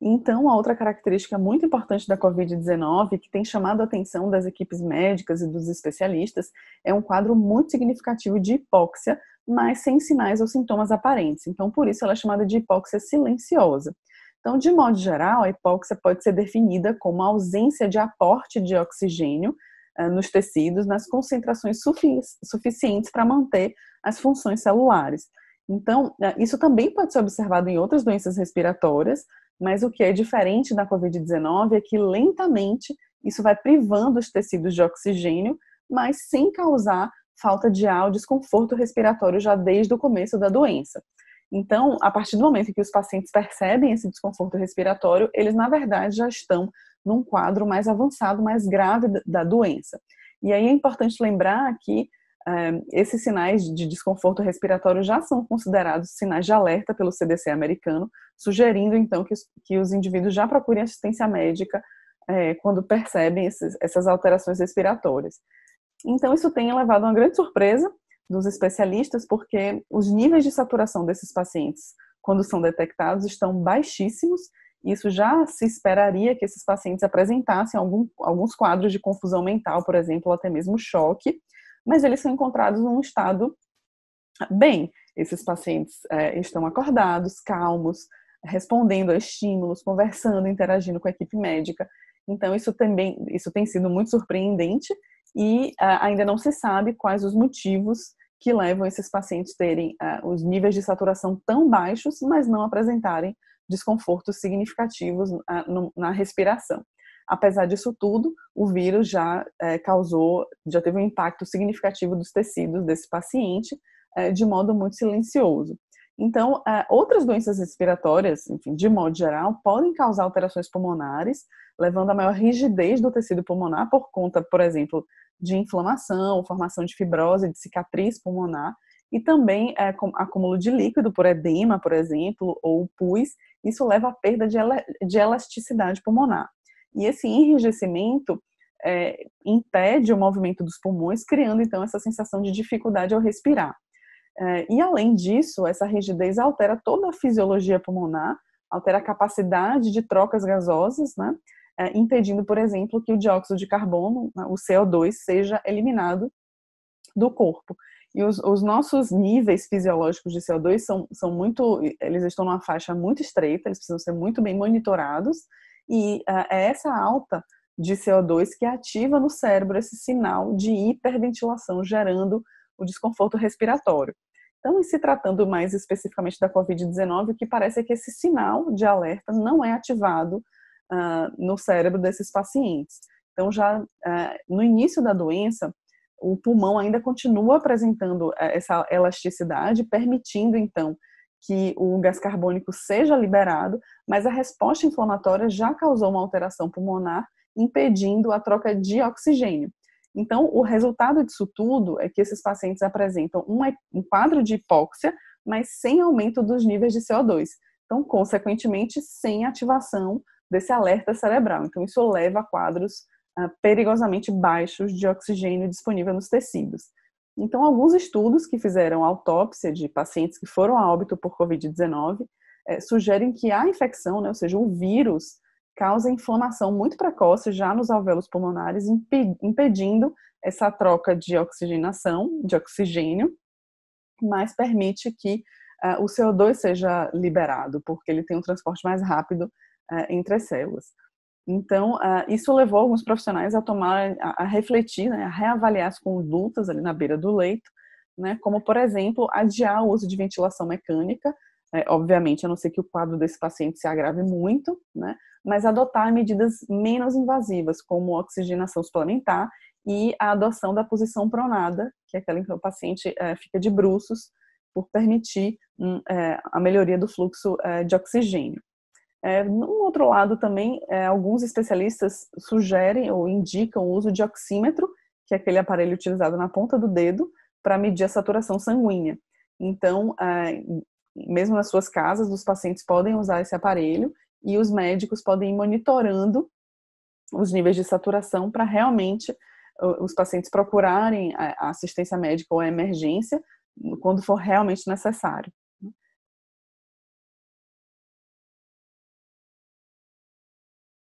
Então, a outra característica muito importante da Covid-19, que tem chamado a atenção das equipes médicas e dos especialistas, é um quadro muito significativo de hipóxia, mas sem sinais ou sintomas aparentes. Então, por isso ela é chamada de hipóxia silenciosa. Então, de modo geral, a hipóxia pode ser definida como a ausência de aporte de oxigênio uh, nos tecidos nas concentrações sufic suficientes para manter as funções celulares. Então, uh, isso também pode ser observado em outras doenças respiratórias, mas o que é diferente da Covid-19 é que lentamente isso vai privando os tecidos de oxigênio, mas sem causar falta de ar ou desconforto respiratório já desde o começo da doença. Então, a partir do momento que os pacientes percebem esse desconforto respiratório, eles na verdade já estão num quadro mais avançado, mais grave da doença. E aí é importante lembrar que esses sinais de desconforto respiratório já são considerados sinais de alerta pelo CDC americano, sugerindo então que os, que os indivíduos já procurem assistência médica é, quando percebem esses, essas alterações respiratórias. Então, isso tem levado a uma grande surpresa dos especialistas, porque os níveis de saturação desses pacientes, quando são detectados, estão baixíssimos. Isso já se esperaria que esses pacientes apresentassem algum, alguns quadros de confusão mental, por exemplo, ou até mesmo choque mas eles são encontrados num estado bem. Esses pacientes é, estão acordados, calmos, respondendo a estímulos, conversando, interagindo com a equipe médica. Então isso também isso tem sido muito surpreendente e uh, ainda não se sabe quais os motivos que levam esses pacientes a terem uh, os níveis de saturação tão baixos, mas não apresentarem desconfortos significativos no, na respiração. Apesar disso tudo, o vírus já é, causou, já teve um impacto significativo dos tecidos desse paciente, é, de modo muito silencioso. Então, é, outras doenças respiratórias, enfim, de modo geral, podem causar alterações pulmonares, levando a maior rigidez do tecido pulmonar por conta, por exemplo, de inflamação, formação de fibrose, de cicatriz pulmonar, e também é, acúmulo de líquido por edema, por exemplo, ou pus, isso leva à perda de elasticidade pulmonar. E esse enrijecimento é, impede o movimento dos pulmões, criando então essa sensação de dificuldade ao respirar. É, e além disso, essa rigidez altera toda a fisiologia pulmonar, altera a capacidade de trocas gasosas, né, é, impedindo, por exemplo, que o dióxido de carbono, né, o CO2, seja eliminado do corpo. E os, os, nossos níveis fisiológicos de CO2 são, são muito, eles estão numa faixa muito estreita, eles precisam ser muito bem monitorados, e uh, é essa alta de CO2 que ativa no cérebro esse sinal de hiperventilação, gerando o desconforto respiratório. Então, em se tratando mais especificamente da Covid-19, o que parece é que esse sinal de alerta não é ativado uh, no cérebro desses pacientes. Então, já uh, no início da doença, o pulmão ainda continua apresentando essa elasticidade, permitindo então que o gás carbônico seja liberado, mas a resposta inflamatória já causou uma alteração pulmonar, impedindo a troca de oxigênio. Então, o resultado disso tudo é que esses pacientes apresentam um quadro de hipóxia, mas sem aumento dos níveis de CO2. Então, consequentemente, sem ativação desse alerta cerebral. Então, isso leva a quadros uh, perigosamente baixos de oxigênio disponível nos tecidos. Então, alguns estudos que fizeram autópsia de pacientes que foram a óbito por Covid-19 é, sugerem que a infecção, né, ou seja, o vírus, causa inflamação muito precoce já nos alvéolos pulmonares, impedindo essa troca de oxigenação, de oxigênio, mas permite que uh, o CO2 seja liberado, porque ele tem um transporte mais rápido uh, entre as células. Então, uh, isso levou alguns profissionais a tomar, a, refletir, né, a reavaliar as condutas ali na beira do leito, né, como, por exemplo, adiar o uso de ventilação mecânica, é, obviamente, a não ser que o quadro desse paciente se agrave muito, né, mas adotar medidas menos invasivas, como oxigenação suplementar e a adoção da posição pronada, que é aquela em que o paciente é, fica de bruços, por permitir um, é, a melhoria do fluxo de oxigênio. É, outro lado também, é, alguns especialistas sugerem ou indicam o uso de oxímetro, que é aquele aparelho utilizado na ponta do dedo, para medir a saturação sanguínea. Então, é, mesmo nas suas casas, os pacientes podem usar esse aparelho e os médicos podem ir monitorando os níveis de saturação para realmente os pacientes procurarem a assistência médica ou a emergência quando for realmente necessário.